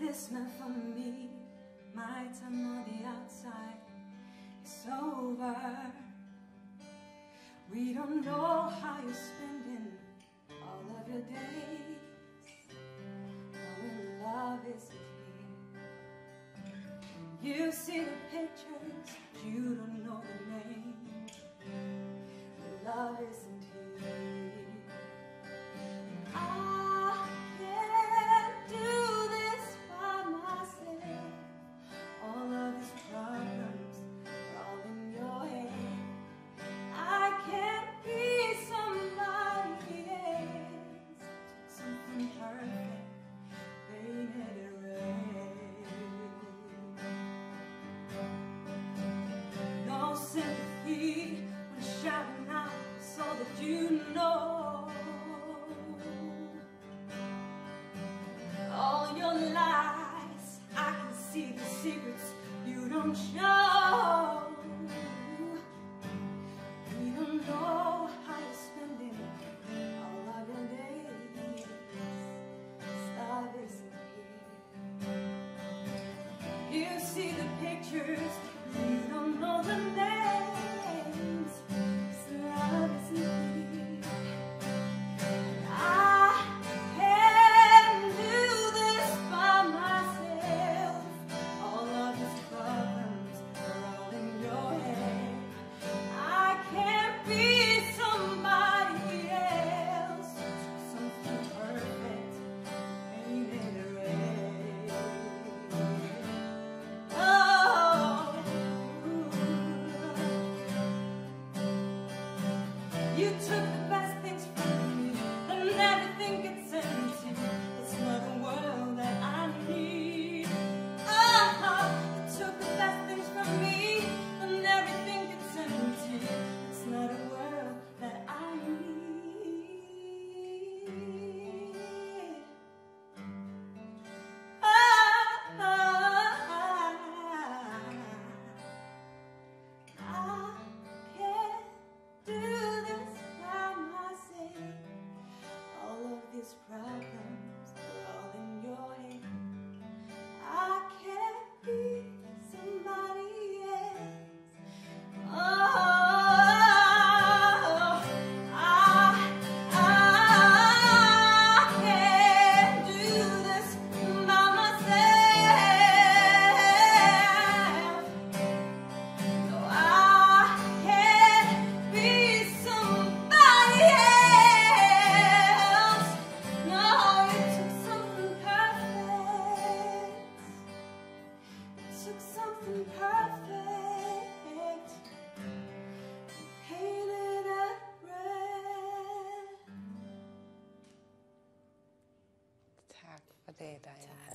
this meant for me? My time on the outside is over. We don't know how you're spending all of your days. Knowing love isn't here. You see the pictures, you don't know the names. Love isn't you know. All your lies, I can see the secrets you don't show. We don't know how you're spending all of your days. Isn't here. You see the pictures, you don't know the. you took wasn't perfect Painted red det är.